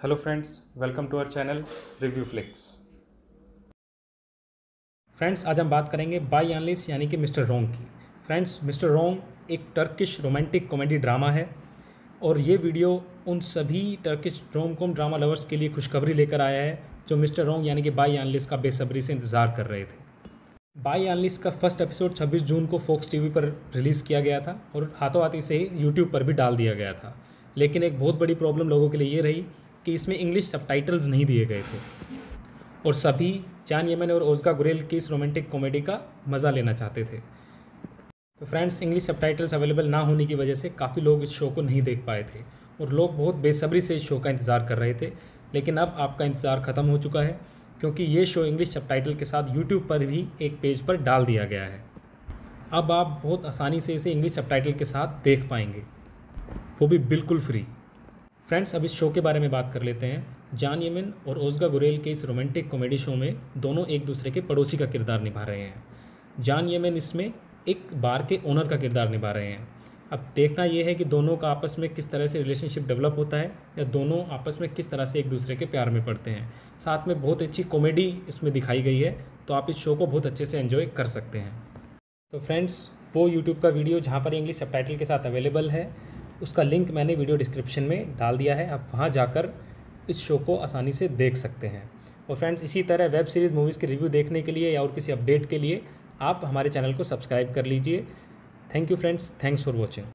Hello friends welcome to our channel review flicks friends आज हम बात करेंगे बाई एनलिस यानी कि मिस्टर रोंग की। फ्रेंड्स मिस्टर रोंग एक टर्किश रोमांटिक कॉमेडी ड्रामा है, और ये वीडियो उन सभी Turkish rom com drama lovers के लिए खुशखबरी लेकर आया है, जो मिस्टर रोंग यानी कि बाई एनलिस का बेसब्री से इंतज़ार कर रहे थे। बाई एनलिस का फ़र्स्ट एपिसोड 26 जून को फोक्स टीवी पर रिलीज़ किया गया था, और हाथों हाथ इसे यूट्यूब पर भी डाल दिया गया था। लेकिन एक बहुत बड़ी प्रॉब्लम लोगों के लिए ये रही कि इसमें इंग्लिश सब नहीं दिए गए थे। और सभी चान यमन और ओजगा गुरेल की इस रोमांटिक कॉमेडी का मज़ा लेना चाहते थे। तो फ्रेंड्स इंग्लिश सब अवेलेबल ना होने की वजह से काफ़ी लोग इस शो को नहीं देख पाए थे। और लोग बहुत बेसब्री से इस शो का इंतज़ार कर रहे थे। लेकिन अब आपका इंतज़ार ख़त्म हो चुका है, क्योंकि ये शो इंग्लिश सब के साथ यूट्यूब पर भी एक पेज पर डाल दिया गया है। अब आप बहुत आसानी से इसे इंग्लिश सब के साथ देख पाएँगे। वो भी बिल्कुल फ्री फ्रेंड्स अब इस शो के बारे में बात कर लेते हैं। जान यमिन और ओजगा गुरेल के इस रोमांटिक कॉमेडी शो में दोनों एक दूसरे के पड़ोसी का किरदार निभा रहे हैं। जान यमिन इसमें एक बार के ओनर का किरदार निभा रहे हैं। अब देखना यह है कि दोनों का आपस में किस तरह से रिलेशनशिप डेवलप होता है या दोनों आपस में किस तरह से एक दूसरे के प्यार में पड़ते हैं। साथ में बहुत अच्छी कॉमेडी इसमें दिखाई गई है तो आप इस शो को बहुत अच्छे से एंजॉय कर सकते हैं। तो फ्रेंड्स वो यूट्यूब का वीडियो जहाँ पर इंग्लिश सब के साथ अवेलेबल है। उसका लिंक मैंने वीडियो डिस्क्रिप्शन में डाल दिया है, आप वहाँ जाकर इस शो को आसानी से देख सकते हैं। और फ्रेंड्स, इसी तरह वेब सीरीज़, मूवीज़ के रिव्यू देखने के लिए या और किसी अपडेट के लिए आप हमारे चैनल को सब्सक्राइब कर लीजिए। Thank you friends, thanks for watching.